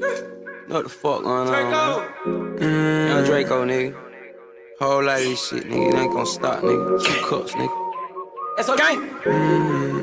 Know what the fuck going on? Mm, Young Draco, nigga. Whole lot of this shit, nigga. It ain't gonna stop, nigga. Two cups, nigga. That's okay. Mm.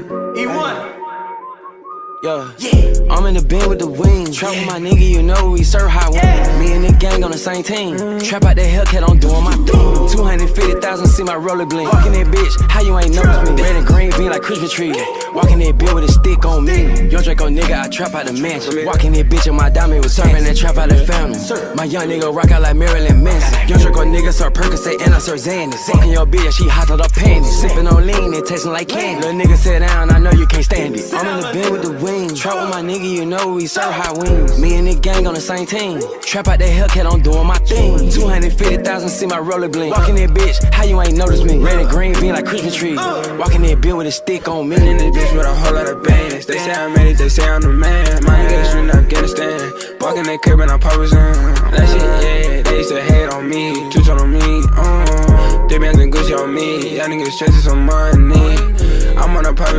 E1. Yeah. yeah. I'm in the bin with the wings. Trap with my nigga, you know we serve high wings. Yeah. Me and the gang on the same team. Mm. Trap out that Hellcat, I'm doing my thing. 250,000, see my roller blink. Walking that bitch, how you ain't notice me? Red and green being like Christmas tree. Walking that bitch with a stick on me. Young Draco nigga, I trap out the mansion. Walking that bitch and my diamond was serving that trap out the family. My young nigga rock out like Marilyn Manson. Young Draco nigga serve Percocet and I serve Xanax. Walking your bitch, she hot out the panties. Sipping on lean and tasting like candy. Little nigga sit down, I know you can't stand it. I'm in the bin with the wind wings. Trap with my nigga, you know we serve high wings. Me and the gang on the same team. Trap out that Hellcat, I'm doing my thing. 250,000, see my roller blink. Walking that bitch, how you ain't notice me? Red and green being like Christmas tree. Walking that bill with a stick on me. In this bitch with a whole lot of bands. They say I'm ready, they say I'm the man. My nigga straight in Afghanistan. Walking that crib and I'm poppers in. That shit, yeah, they used to hate on me. Two on me, uh. They and Gucci on me. Y'all niggas to some money.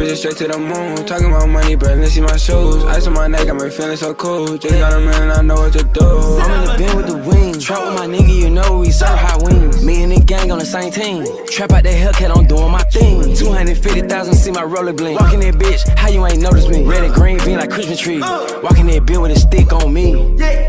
I'm on a private just straight to the moon. Talking about money, but let's see my shoes. Ice on my neck, got me feeling so cool. Just got a man, I know what to do. I'm in the bin with the wings. Trap with my nigga, you know we serve high wings. Me and the gang on the same team. Trap out that Hellcat, I'm doing my thing. 250,000, see my roller blink. Walking that bitch, how you ain't notice me? Red and green being like Christmas tree. Walking that bill with a stick on me. Yeah.